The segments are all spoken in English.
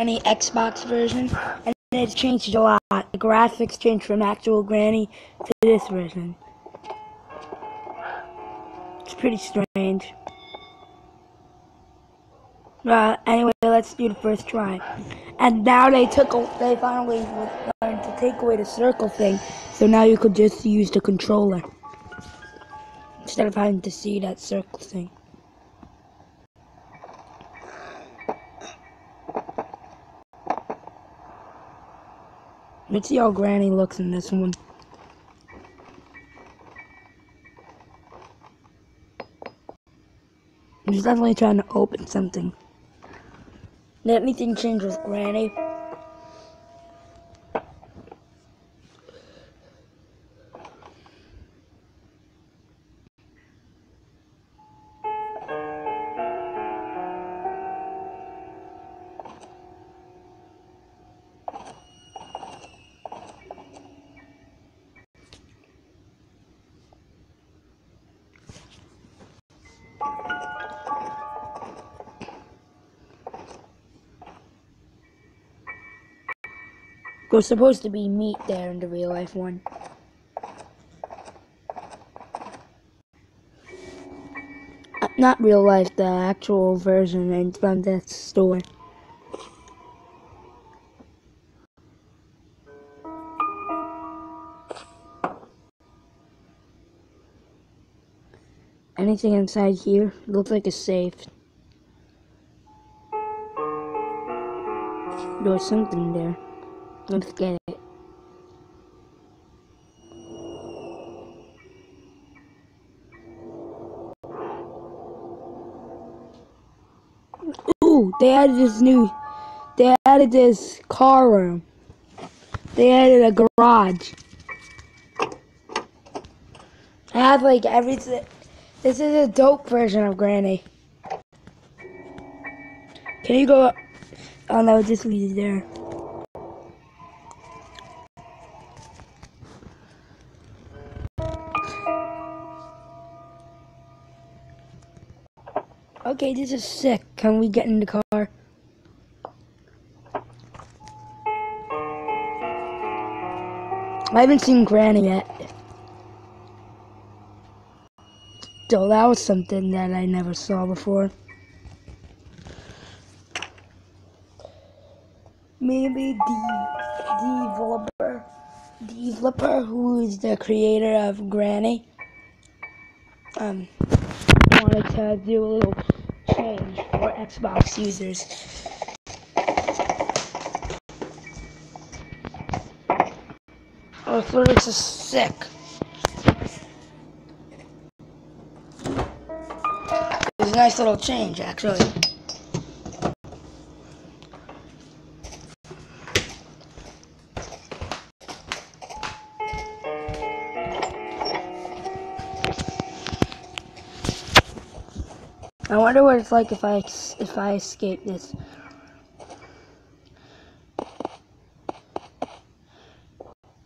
Granny Xbox version, and it's changed a lot. The graphics changed from actual Granny to this version. It's pretty strange. Uh, anyway, let's do the first try. And now they took, they finally learned to take away the circle thing, so now you could just use the controller instead of having to see that circle thing. Let's see how Granny looks in this one. She's definitely trying to open something. Did anything change with Granny? There's supposed to be meat there in the real life one. Uh, not real life, the actual version in from that store. Anything inside here looks like a safe. There's something there. Let's get it. Ooh, they added this new, they added this car room. They added a garage. I have like everything. This is a dope version of Granny. Can you go? Up? Oh no, just leave it there. Okay, this is sick. Can we get in the car? I haven't seen Granny yet. So that was something that I never saw before. Maybe the developer, developer who is the creator of Granny, um, wanted to do a little change for Xbox users. Oh, lyrics is sick. It's a nice little change, actually. I wonder what it's like if I if I escape this.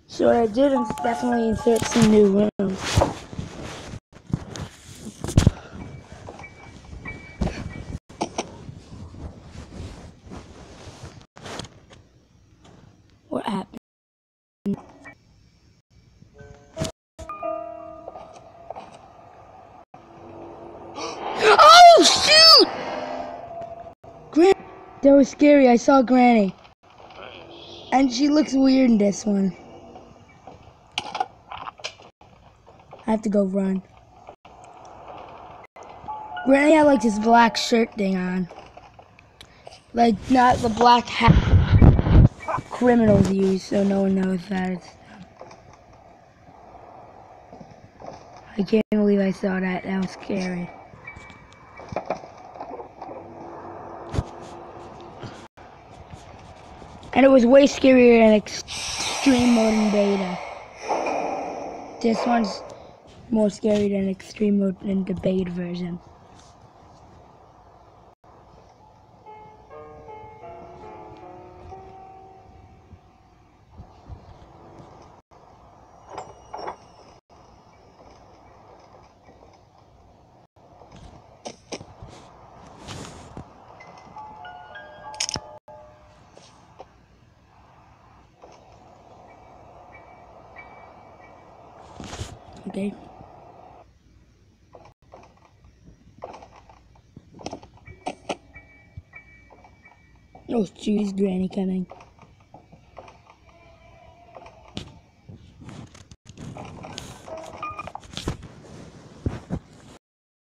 So what I did is definitely insert some new rooms. What happened? That was scary. I saw Granny. And she looks weird in this one. I have to go run. Granny had like this black shirt thing on. Like not the black hat criminals use, so no one knows that it's I can't believe I saw that. That was scary. And it was way scarier in extreme mode and beta. This one's more scary than extreme mode and the beta version. Okay. Oh, Judy's granny coming.